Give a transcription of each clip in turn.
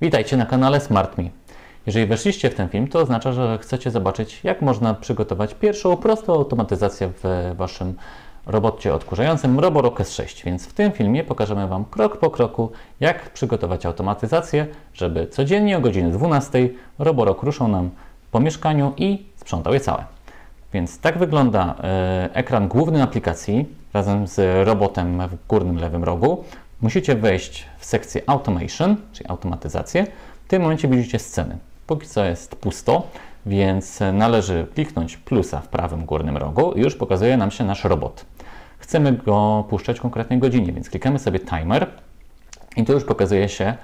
Witajcie na kanale SmartMe. Jeżeli weszliście w ten film, to oznacza, że chcecie zobaczyć, jak można przygotować pierwszą prostą automatyzację w Waszym robocie odkurzającym Roborock S6. Więc w tym filmie pokażemy Wam krok po kroku, jak przygotować automatyzację, żeby codziennie o godzinie 12 Roborock ruszał nam po mieszkaniu i sprzątał je całe. Więc tak wygląda e, ekran główny aplikacji razem z robotem w górnym lewym rogu. Musicie wejść w sekcję Automation, czyli automatyzację. W tym momencie widzicie sceny. Póki co jest pusto, więc należy kliknąć plusa w prawym górnym rogu i już pokazuje nam się nasz robot. Chcemy go puszczać w konkretnej godzinie, więc klikamy sobie timer i tu już pokazuje się,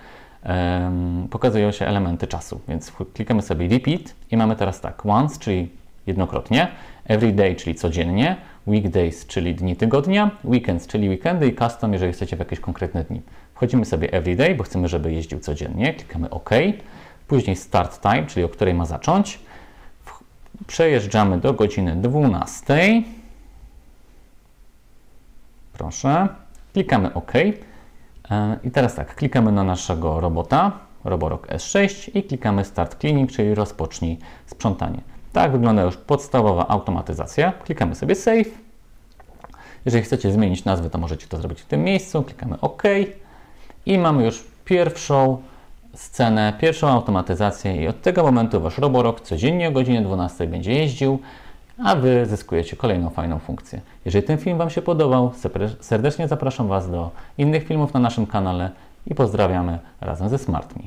um, pokazują się elementy czasu. Więc klikamy sobie repeat i mamy teraz tak, once, czyli jednokrotnie, every day, czyli codziennie, weekdays, czyli dni tygodnia, weekends, czyli weekendy i custom, jeżeli chcecie w jakieś konkretne dni. Wchodzimy sobie every day, bo chcemy, żeby jeździł codziennie, klikamy OK, później start time, czyli o której ma zacząć. Przejeżdżamy do godziny 12. Proszę. Klikamy OK. E, I teraz tak, klikamy na naszego robota, Roborock S6 i klikamy Start Cleaning, czyli rozpocznij sprzątanie. Tak wygląda już podstawowa automatyzacja. Klikamy sobie Save. Jeżeli chcecie zmienić nazwę, to możecie to zrobić w tym miejscu. Klikamy OK i mamy już pierwszą scenę, pierwszą automatyzację i od tego momentu Wasz Roborock codziennie o godzinie 12 będzie jeździł, a Wy zyskujecie kolejną fajną funkcję. Jeżeli ten film Wam się podobał, serdecznie zapraszam Was do innych filmów na naszym kanale i pozdrawiamy razem ze SmartMe.